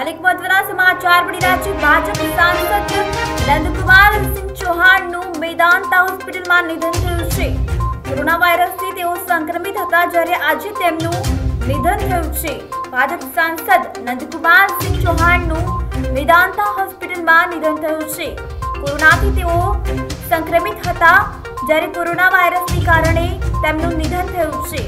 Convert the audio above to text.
અનેક મહત્વના સમાચાર મળી રહ્યા છે. ભાજપ સાંસદ નંદકુમાર સિંહ ચૌહાણનું મેદાંતા હોસ્પિટલમાં નિધન થયું છે. કોરોના વાયરસથી તેઓ સંક્રમિત હતા જ્યારે આજે તેમનું નિધન થયું છે. ભાજપ સાંસદ નંદકુમાર સિંહ ચૌહાણનું મેદાંતા હોસ્પિટલમાં નિધન થયું છે. કોરોનાથી તેઓ સંક્રમિત હતા જ્યારે કોરોના વાયરસને કારણે તેમનું નિધન થયું છે.